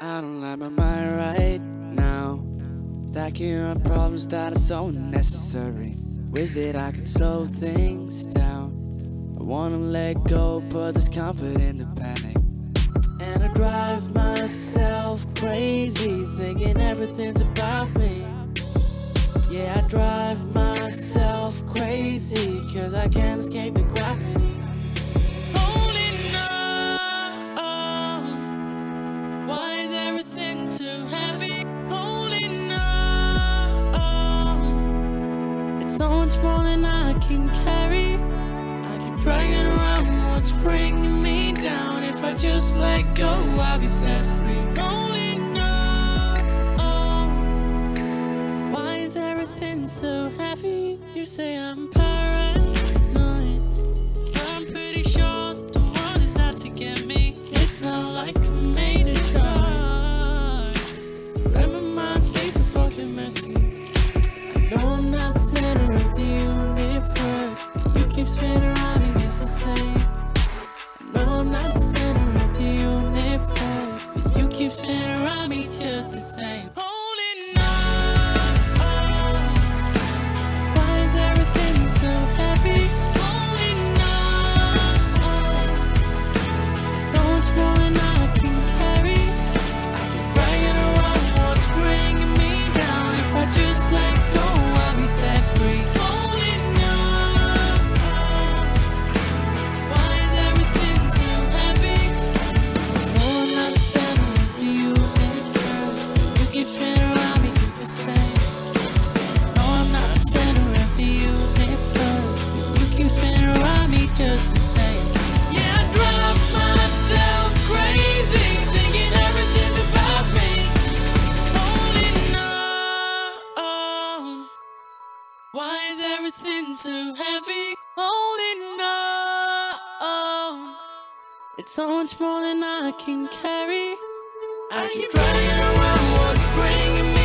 I don't like my mind right now. Stacking up problems that are so unnecessary. Wish that I could slow things down. I wanna let go, but there's comfort in the panic. And I drive myself crazy, thinking everything's about me. Yeah, I drive myself crazy, cause I can't escape the gravity. Too heavy? Holding on. It's so much more than I can carry. I keep dragging around what's bringing me down. If I just let go, I'll be set free. Holding on. Why is everything so heavy? You say I'm paranoid. I'm pretty sure the world is out to get me. It's not like mind stays so fucking messy. I know I'm not center of the universe, but you keep spinning around me just the same. I know I'm not the center of the universe, but you keep spinning around me just the same. Everything so heavy? Holding on. It's so much more than I can carry. I keep dragging around what's bringing me